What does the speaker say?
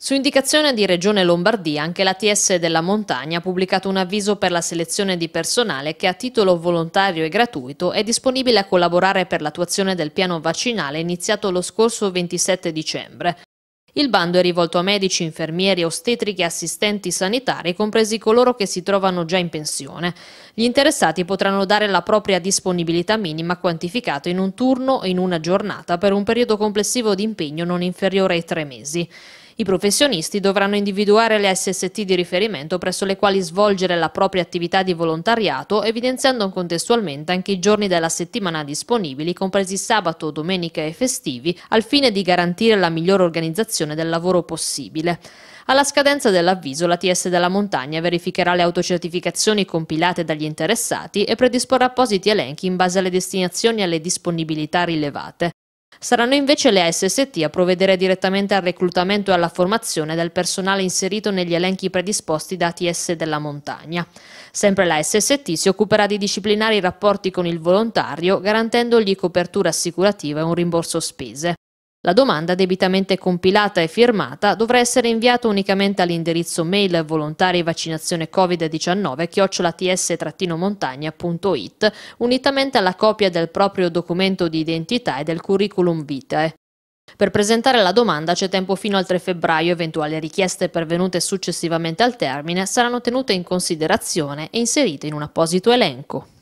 Su indicazione di Regione Lombardia, anche la TS della Montagna ha pubblicato un avviso per la selezione di personale che a titolo volontario e gratuito è disponibile a collaborare per l'attuazione del piano vaccinale iniziato lo scorso 27 dicembre. Il bando è rivolto a medici, infermieri, ostetriche e assistenti sanitari, compresi coloro che si trovano già in pensione. Gli interessati potranno dare la propria disponibilità minima quantificata in un turno o in una giornata per un periodo complessivo di impegno non inferiore ai tre mesi. I professionisti dovranno individuare le SST di riferimento presso le quali svolgere la propria attività di volontariato, evidenziando contestualmente anche i giorni della settimana disponibili, compresi sabato, domenica e festivi, al fine di garantire la migliore organizzazione del lavoro possibile. Alla scadenza dell'avviso, la TS della Montagna verificherà le autocertificazioni compilate dagli interessati e predisporrà appositi elenchi in base alle destinazioni e alle disponibilità rilevate. Saranno invece le ASST a provvedere direttamente al reclutamento e alla formazione del personale inserito negli elenchi predisposti da ATS della montagna. Sempre la SST si occuperà di disciplinare i rapporti con il volontario, garantendogli copertura assicurativa e un rimborso spese. La domanda debitamente compilata e firmata dovrà essere inviata unicamente all'indirizzo mail volontari vaccinazione covid-19 chiocciolats-montagna.it unitamente alla copia del proprio documento di identità e del curriculum vitae. Per presentare la domanda c'è tempo fino al 3 febbraio, eventuali richieste pervenute successivamente al termine saranno tenute in considerazione e inserite in un apposito elenco.